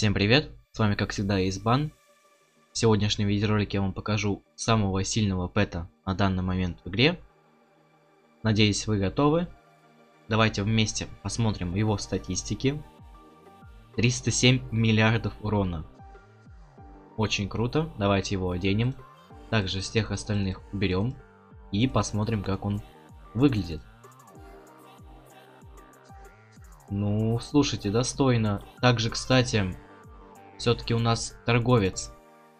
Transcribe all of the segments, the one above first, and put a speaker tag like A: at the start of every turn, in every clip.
A: Всем привет, с вами как всегда Избан. В сегодняшнем видеоролике я вам покажу самого сильного пэта на данный момент в игре. Надеюсь вы готовы. Давайте вместе посмотрим его статистики. 307 миллиардов урона. Очень круто, давайте его оденем. Также с тех остальных уберем и посмотрим как он выглядит. Ну, слушайте, достойно. Также, кстати, все-таки у нас торговец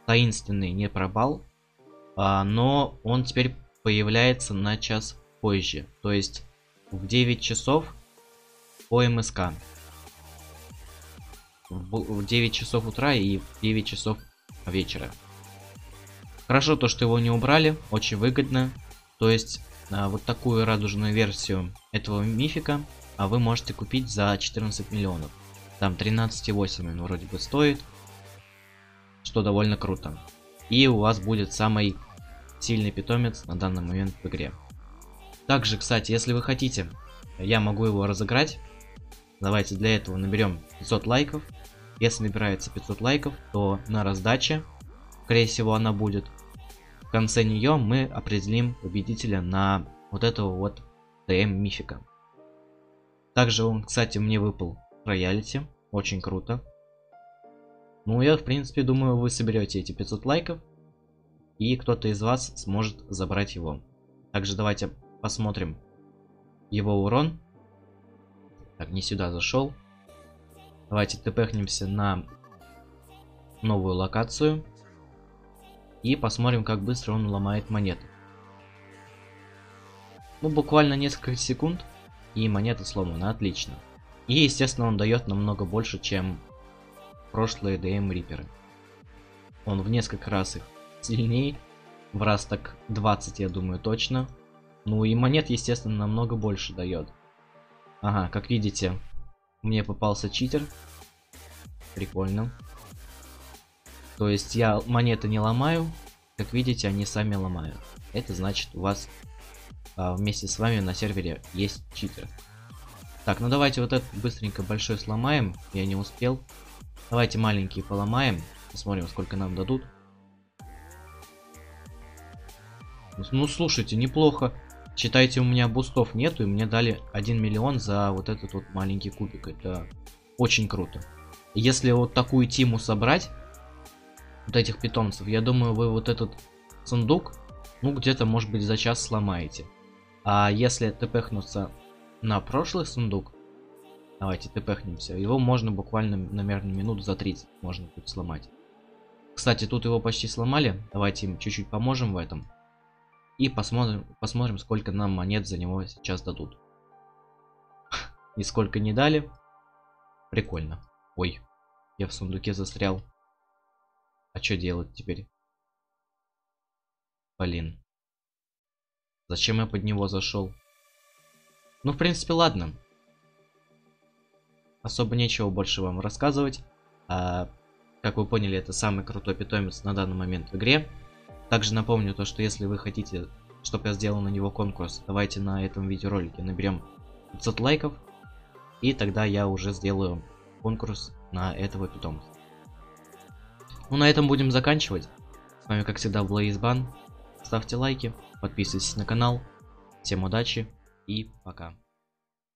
A: таинственный не пропал, а, но он теперь появляется на час позже. То есть в 9 часов по МСК. В 9 часов утра и в 9 часов вечера. Хорошо то, что его не убрали, очень выгодно. То есть а, вот такую радужную версию этого мифика а вы можете купить за 14 миллионов. Там 13,8 он вроде бы стоит, что довольно круто. И у вас будет самый сильный питомец на данный момент в игре. Также, кстати, если вы хотите, я могу его разыграть. Давайте для этого наберем 500 лайков. Если набирается 500 лайков, то на раздаче, скорее всего, она будет. В конце нее мы определим победителя на вот этого вот ТМ мифика. Также он, кстати, мне выпал роялити. Очень круто. Ну, я, в принципе, думаю, вы соберете эти 500 лайков. И кто-то из вас сможет забрать его. Также давайте посмотрим его урон. Так, не сюда зашел. Давайте тпхнемся на новую локацию. И посмотрим, как быстро он ломает монеты. Ну, буквально несколько секунд и монета сломана, отлично. И, естественно, он дает намного больше, чем прошлые DM Риперы. Он в несколько раз их сильнее, в раз так 20, я думаю, точно. Ну и монет, естественно, намного больше дает. Ага, как видите, мне попался читер. Прикольно. То есть я монеты не ломаю, как видите, они сами ломают. Это значит, у вас а, вместе с вами на сервере есть читер. Так, ну давайте вот этот быстренько большой сломаем. Я не успел. Давайте маленькие поломаем. Посмотрим, сколько нам дадут. Ну слушайте, неплохо. Считайте, у меня бустов нету, и мне дали 1 миллион за вот этот вот маленький кубик. Это очень круто. Если вот такую тиму собрать, вот этих питомцев, я думаю, вы вот этот сундук, ну где-то, может быть, за час сломаете. А если тпхнуться на прошлый сундук, давайте тпхнемся, его можно буквально, наверное, минут за 30 можно тут сломать. Кстати, тут его почти сломали, давайте им чуть-чуть поможем в этом. И посмотрим, посмотрим, сколько нам монет за него сейчас дадут. И сколько не дали. Прикольно. Ой, я в сундуке застрял. А что делать теперь? Блин. Зачем я под него зашел? Ну, в принципе, ладно. Особо нечего больше вам рассказывать. А, как вы поняли, это самый крутой питомец на данный момент в игре. Также напомню то, что если вы хотите, чтобы я сделал на него конкурс, давайте на этом видеоролике наберем 500 лайков. И тогда я уже сделаю конкурс на этого питомца. Ну, на этом будем заканчивать. С вами, как всегда, Блейзбан. Ставьте лайки, подписывайтесь на канал. Всем удачи и пока.